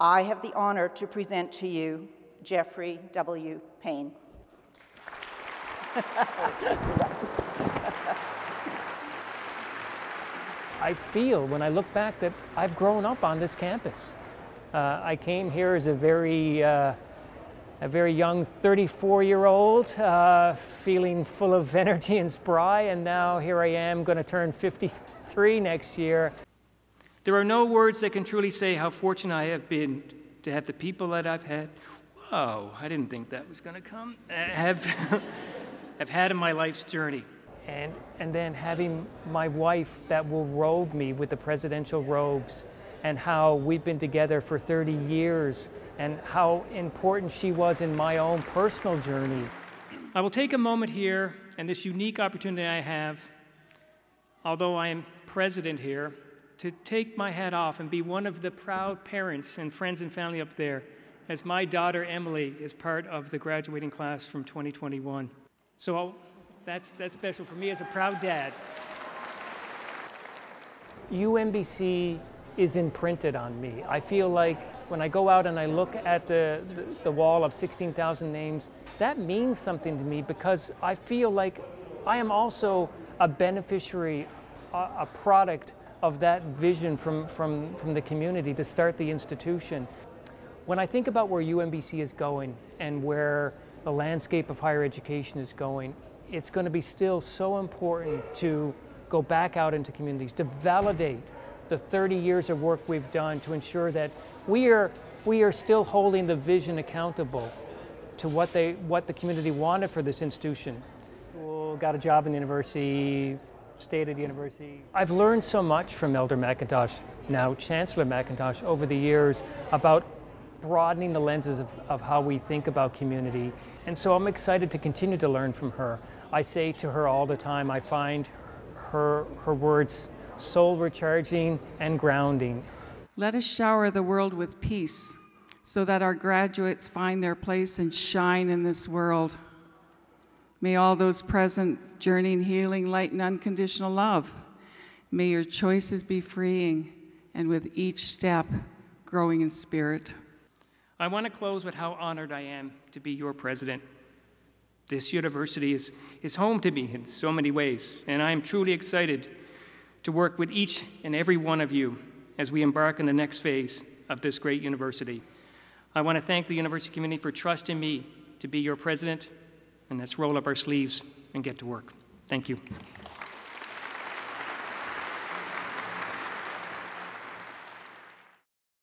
I have the honor to present to you Geoffrey W. Payne. I feel when I look back that I've grown up on this campus. Uh, I came here as a very, uh, a very young 34-year-old, uh, feeling full of energy and spry, and now here I am, going to turn 53 next year. There are no words that can truly say how fortunate I have been to have the people that I've had. Whoa, I didn't think that was going to come. Uh, have, have had in my life's journey and, and then having my wife that will robe me with the presidential robes and how we've been together for 30 years and how important she was in my own personal journey. I will take a moment here and this unique opportunity I have, although I am president here, to take my hat off and be one of the proud parents and friends and family up there as my daughter Emily is part of the graduating class from 2021. So that's, that's special for me as a proud dad. UNBC is imprinted on me. I feel like when I go out and I look at the, the, the wall of 16,000 names, that means something to me because I feel like I am also a beneficiary, a, a product of that vision from, from, from the community to start the institution. When I think about where UNBC is going and where the landscape of higher education is going, it's going to be still so important to go back out into communities, to validate the 30 years of work we've done to ensure that we are, we are still holding the vision accountable to what, they, what the community wanted for this institution. got a job in the university, stayed at the university. I've learned so much from Elder McIntosh, now Chancellor McIntosh, over the years about broadening the lenses of, of how we think about community. And so I'm excited to continue to learn from her. I say to her all the time, I find her, her words soul recharging and grounding. Let us shower the world with peace so that our graduates find their place and shine in this world. May all those present journeying healing, light, and unconditional love. May your choices be freeing and with each step growing in spirit. I want to close with how honored I am to be your president. This university is, is home to me in so many ways, and I am truly excited to work with each and every one of you as we embark on the next phase of this great university. I want to thank the university community for trusting me to be your president, and let's roll up our sleeves and get to work. Thank you.